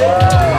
Yeah.